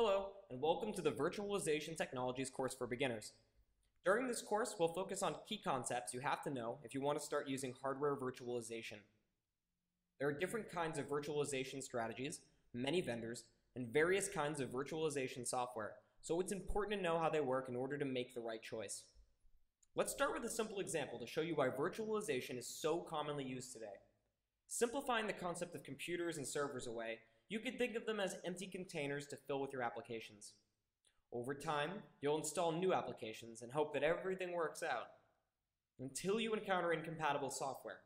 Hello, and welcome to the Virtualization Technologies course for beginners. During this course, we'll focus on key concepts you have to know if you want to start using hardware virtualization. There are different kinds of virtualization strategies, many vendors, and various kinds of virtualization software, so it's important to know how they work in order to make the right choice. Let's start with a simple example to show you why virtualization is so commonly used today. Simplifying the concept of computers and servers away, you could think of them as empty containers to fill with your applications. Over time, you'll install new applications and hope that everything works out until you encounter incompatible software.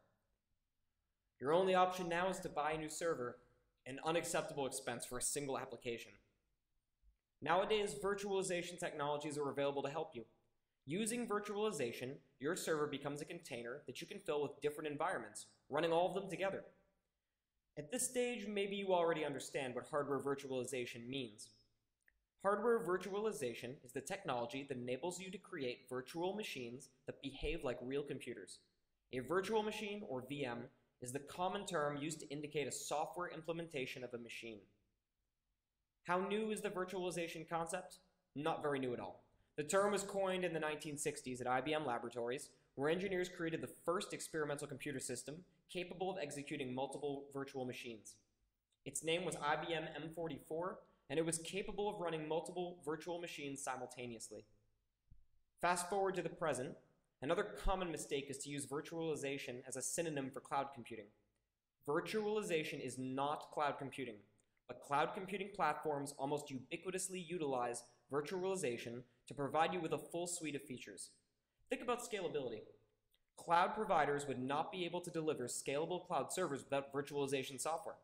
Your only option now is to buy a new server, an unacceptable expense for a single application. Nowadays, virtualization technologies are available to help you. Using virtualization, your server becomes a container that you can fill with different environments, running all of them together. At this stage, maybe you already understand what hardware virtualization means. Hardware virtualization is the technology that enables you to create virtual machines that behave like real computers. A virtual machine, or VM, is the common term used to indicate a software implementation of a machine. How new is the virtualization concept? Not very new at all. The term was coined in the 1960s at IBM Laboratories, where engineers created the first experimental computer system capable of executing multiple virtual machines. Its name was IBM M44, and it was capable of running multiple virtual machines simultaneously. Fast forward to the present, another common mistake is to use virtualization as a synonym for cloud computing. Virtualization is not cloud computing, but cloud computing platforms almost ubiquitously utilize virtualization to provide you with a full suite of features. Think about scalability. Cloud providers would not be able to deliver scalable cloud servers without virtualization software.